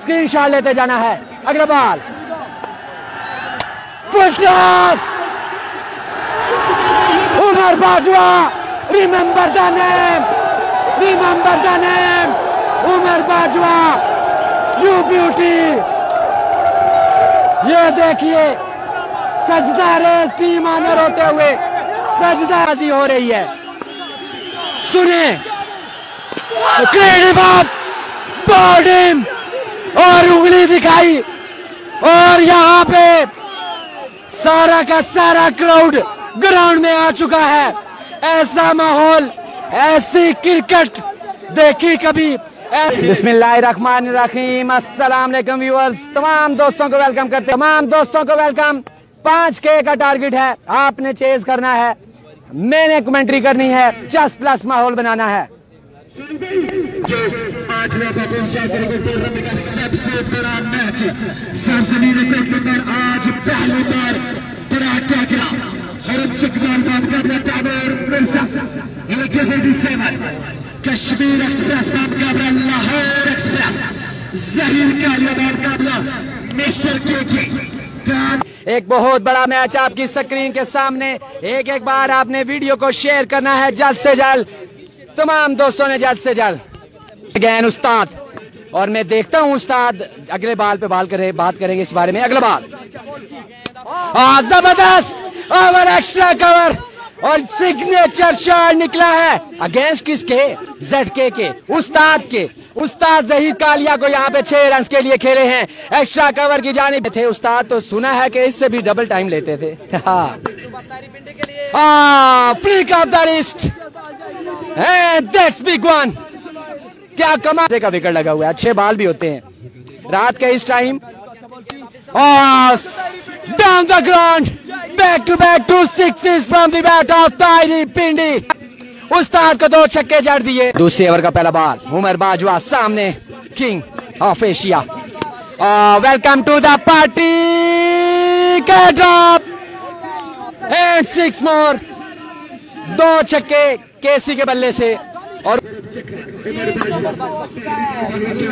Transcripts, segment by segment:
Screen shot लेते जाना है। Full Umar Bajwa remember the name remember the name Umar Bajwa you beauty ये देखिए, सजदा रेस टीम ऑनर होते हुए सजदाबाजी हो रही है। सुने। और उंगली दिखाई। और यहाँ पे सारा का सारा क्राउड ग्राउंड में आ चुका है। ऐसा माहौल, ऐसी क्रिकेट देखी कभी। बिस्मिल्लाहिर्रहमानिर्रहीम अस्सलाम वालेकुम व्यूअर्स तमाम दोस्तों को वेलकम करते तमाम दोस्तों को वेलकम पाँच के का टारगेट है। आपने चेज करना है। मैंने कमेंट्री करनी है। चस प्लस माहौल बनाना है। आज सबसे बड़ा मैच सरजमीन पर आज पहली बार हरम चकवाल सेवन। कश्मीर एक्सप्रेस बात कर लाहौर एक्सप्रेस। जहीर मिस्टर के के एक बहुत बड़ा मैच आपकी स्क्रीन के सामने। एक एक बार आपने वीडियो को शेयर करना है, जल्द से जल्द। तमाम दोस्तों ने जल्द से जल्द गैन उस्ताद। और मैं देखता हूँ उस्ताद, अगले बाल पे बाल करे, बात करेंगे इस बारे में। अगला बाल। ज़बरदस्त ओवर एक्स्ट्रा कवर और सिग्नेचर शॉट निकला है अगेंस्ट किसके? जेड के। उस्ताद के। उस्ताद जहीर कालिया को यहाँ पे छह रन के लिए खेले हैं। एक्स्ट्रा कवर की जानी थे। उस्ताद तो सुना है कि इससे भी डबल टाइम लेते थे। हाँ। द रिस्ट क्या कमाल का विकेट लगा हुआ है। अच्छे बाल भी होते हैं। रात के इस time down the ground back to back two six from the bat of Tari Pindi उस्ताद को दो छक्के जड़ दिए। दूसरे ओवर का पहला बाल उमर बाजवा सामने king of Asia welcome to the party drop and six more दो छक्के केसी के बल्ले से और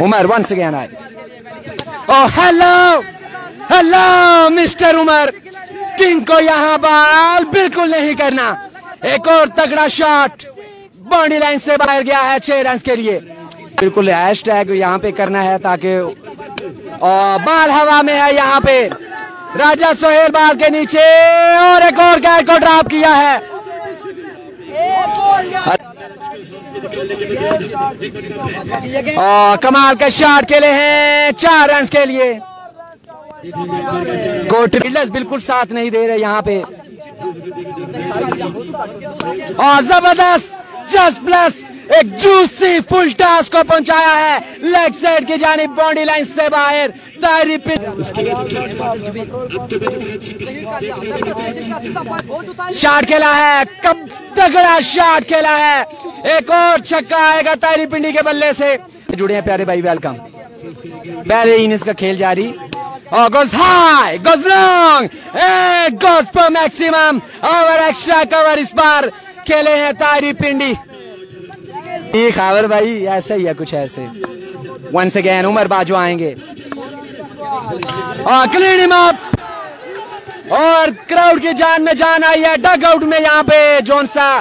उमर वंस अगेन आए। ओ hello hello mister Umar. King को यहाँ बाल बिल्कुल नहीं करना। एक और तगड़ा शॉट बाउंड्री लाइन से बाहर गया है छह रन के लिए। बिल्कुल हैश टैग यहाँ पे करना है ताकि बाल हवा में है यहाँ पे। राजा सोहेल बाल के नीचे और एक और कैट को ड्रॉप किया है। कमाल का शॉट खेले हैं, चार रन के लिए। कोट बिल्कुल साथ नहीं दे रहे यहाँ पे। और ज़बरदस्त जस्ट प्लस एक जूसी फुल टास को पहुँचाया है। लेग साइड की जानी बाउंड्री लाइन से बाहर। तारी शॉट खेला है कब तगड़ा शॉट खेला है एक और छक्का आएगा तारी पिंडी के बल्ले से। जुड़े हैं प्यारे भाई वेलकम पहले इनिंग्स का खेल जारी। Goes high, goes long, and goes for maximum. Over extra cover इस बार। खेले हैं तारी पिंडी। खावर भाई, ऐसा ही है कुछ ऐसे। वंस अगेन उमर बाजू आएँगे। और क्लीन अप और क्राउड की जान में जान आई है। डग आउट में यहाँ पे जोन सा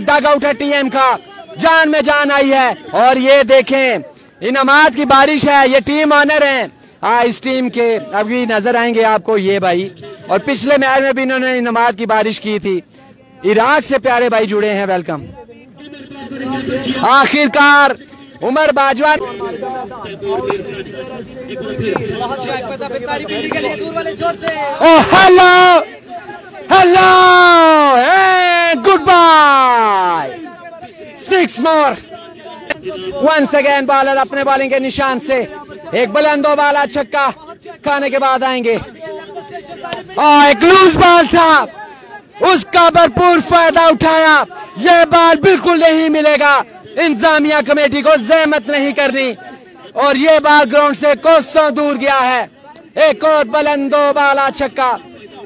डग आउट है टीएम का। जान में जान आई है। और ये देखें इनामात की बारिश है। ये टीम ऑनर है। हाँ इस टीम के अभी नज़र आएँगे आपको ये भाई। और पिछले मैच में भी इन्होंने इनामात की बारिश की थी। इराक से प्यारे भाई जुड़े हैं वेलकम आखिरकार Umar Bajwa hello hello good bye six more once again bowler अपने बॉलिंग के निशान से। एक बुलंदो बाला छक्का खाने के बाद आएँगे। और एक लूज बॉल था। उसका भरपूर फ़ायदा उठाया। यह बॉल बिल्कुल नहीं मिलेगा। इंतजामिया कमेटी को जहमत नहीं करनी। और ये बॉल ग्राउंड से कोसों दूर गया है। एक और बुलंदो बाला छक्का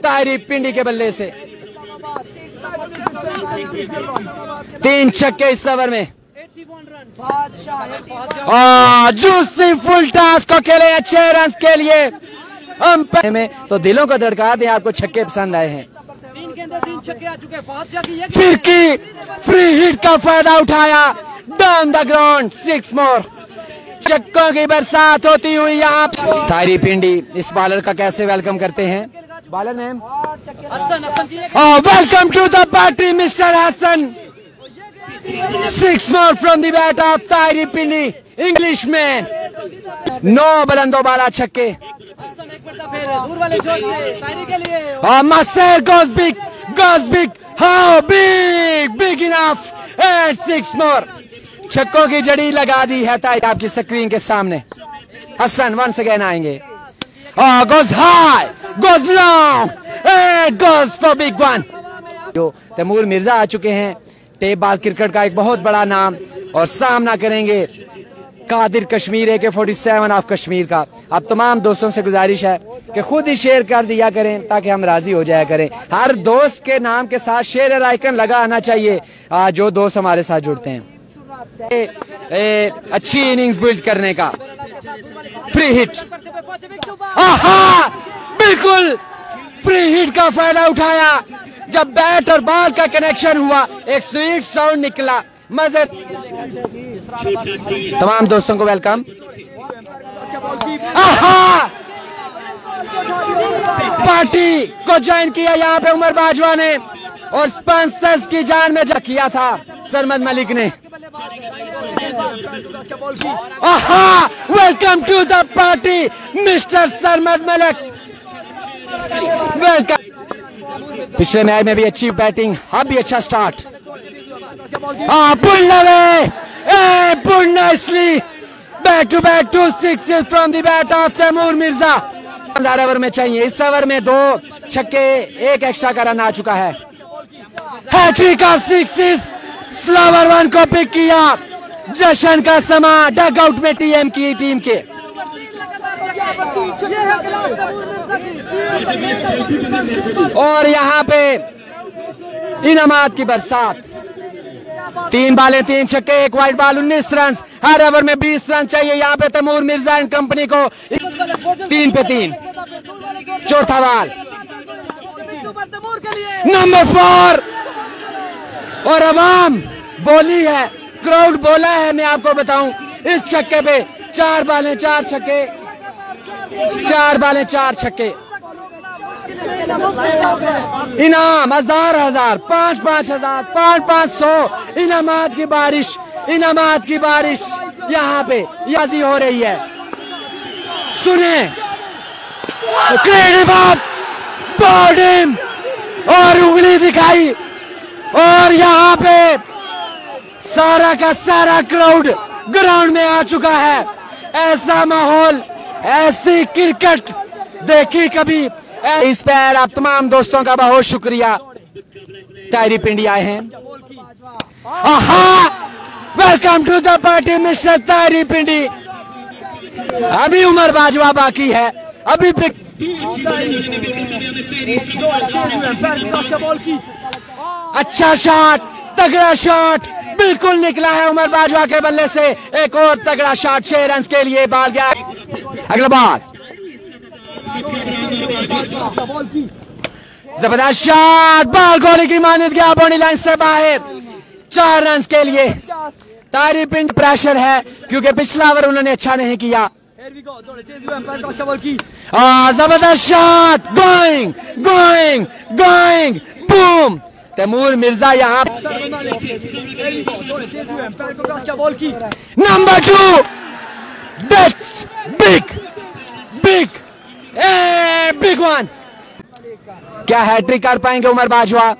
तारी पिंडी के बल्ले से। तीन छक्के इस ओवर में। जूसी फुल टास्क को खेले अच्छे रन के लिए। में तो दिलों को धड़का दे, आपको छक्के पसंद आए हैं। फिर की फ्री हिट का फ़ायदा उठाया। Down the ground six more चक्कों की बरसात होती हुई यहाँ तारी पिंडी इस बॉलर का कैसे वेलकम करते हैं? Bowler name welcome to the party mister Hasan six more from the bat off तारी पिंडी इंग्लिश मैन नौ बलंदो बाला छक्के और मसेर goes big goes big. How big? Big enough. And six more. छक्कों की जड़ी लगा दी है ताई आपकी स्क्रीन के सामने हसन वंस अगेन आएँगे goes high, goes long, and goes for big one. जो तैमूर मिर्ज़ा आ चुके हैं टेप बाल क्रिकेट का एक बहुत बड़ा नाम और सामना करेंगे कादिर कश्मीर ए के फोर्टी सेवन ऑफ़ कश्मीर का। अब तमाम दोस्तों से गुजारिश है कि खुद ही शेयर कर दिया करें ताकि हम राज़ी हो जाया करें। हर दोस्त के नाम के साथ शेयर आइकन लगा आना चाहिए। जो दोस्त हमारे साथ जुड़ते हैं। ए, ए, अच्छी इनिंग्स बिल्ड करने का। फ्री हिट आहा! बिल्कुल फ्री हिट का फ़ायदा उठाया। जब बैट और बॉल का कनेक्शन हुआ एक स्वीट साउंड निकला। मज़े तमाम दोस्तों को वेलकम पार्टी को ज्वाइन किया यहाँ पे उमर बाजवा ने और स्पॉन्सर्स की जान में किया था सरमद मलिक ने। Welcome to the party mister Sarmad Malik. Welcome पिछले मैच में भी अच्छी बैटिंग अब भी अच्छा start away and pull nicely back to back two sixes from the bat of Tamur Mirza हज़ार ओवर में चाहिए, इस ओवर में दो छक्के, एक एक्स्ट्रा का रन आ चुका है। स्लोवर वन को पिक किया। जशन का समा डग आउट में टीएम की टीम के। और यहाँ पे इनामात की बरसात। तीन बाले, तीन छक्के, एक वाइट बॉल उन्नीस रन हर ओवर में बीस रन चाहिए। यहाँ पे तमूर मिर्ज़ा एंड कंपनी को तीन पे तीन। चौथा बॉल नंबर फोर और अवाम बोली है क्राउड बोला है, मैं आपको बताऊँ, इस छक्के पे चार बालें, चार छक्के, चार बालें, चार छक्के। इनाम, हज़ार हज़ार, पाँच पाँच हज़ार, पाँच पाँच सौ। इनामात की बारिश, इनामात की बारिश यहाँ पे, याजी हो रही है। सुने। और उंगली दिखाई। और यहाँ पे सारा का सारा क्राउड ग्राउंड में आ चुका है। ऐसा माहौल, ऐसी क्रिकेट, देखी कभी इस पर आप तमाम दोस्तों का बहुत शुक्रिया। तारी पिंडी आए हैं। Welcome to the party mister Tari Pindi. अभी उमर बाजवा बाकी है। अभी पिक अच्छा शॉट तगड़ा शॉट बिल्कुल निकला है उमर बाजवा के बल्ले से। एक और तगड़ा शॉट छह रन के लिए बाल गया। अगला बाल ज़बरदस्त शॉट बॉल गोली की मान्यत गया बॉडी लाइन से बाहर। चार रन के लिए। तारी पिंड प्रेशर है, क्योंकि पिछला ओवर उन्होंने अच्छा नहीं किया। ज़बरदस्त shot going going going boom Taimur Mirza यहाँ। Number two that's big big big one क्या हैट्रिक कर पाएँगे उमर बाजवा?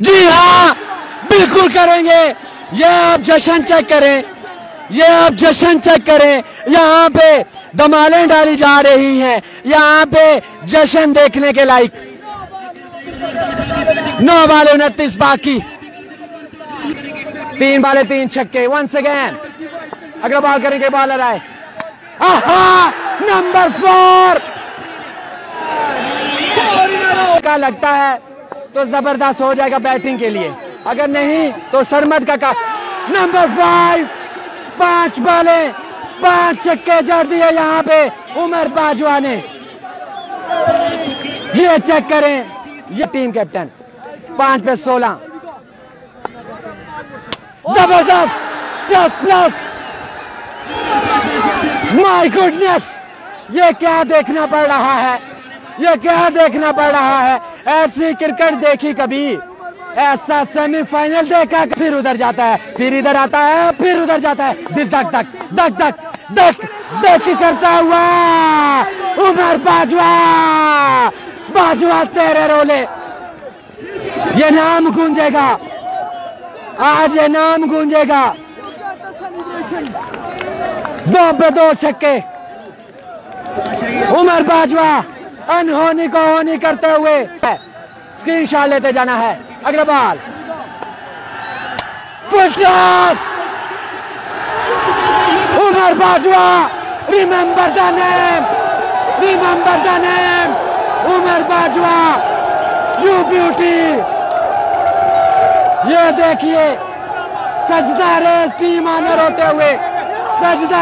जी हाँ बिल्कुल करेंगे। ये आप जश्न चेक करें। ये आप जश्न चेक करें। यहाँ पे दमालें डाली जा रही हैं। यहाँ पे जश्न देखने के लायक। नौ बाले उनतीस बाकी। तीन बाले तीन छक्के। वंस अगेन अगला बॉल करेंगे बॉलर आए नंबर फोर का लगता है तो ज़बरदस्त हो जाएगा बैटिंग के लिए। अगर नहीं तो सरमद का का नंबर फाइव पाँच बॉले, पाँच चक्के जड़ दिए यहाँ पे उमर बाजवा ने। ये चेक करें। ये टीम कैप्टन पाँच पे सोलह। ज़बरदस्त जस्ट प्लस माय गुडनेस ये क्या देखना पड़ रहा है? ये क्या देखना पड़ रहा है? ऐसी क्रिकेट देखी कभी? ऐसा सेमीफाइनल देखा फिर उधर जाता है, फिर इधर आता है, फिर उधर जाता है। फिर धक धक धक धक धक धक करता हुआ उमर बाजवा बाजवा तेरे रोले। ये नाम गूंजेगा। आज ये नाम गूंजेगा। दो पे दो छक्के। उमर बाजवा अनहोनी को होनी करते हुए स्क्रीन शॉट लेते जाना है। Agarwal full toss Umar Bajwa. Remember the name remember the name Umar Bajwa. You beauty ये देखिए, सजदा रेस टीम आनर होते हुए, सजदा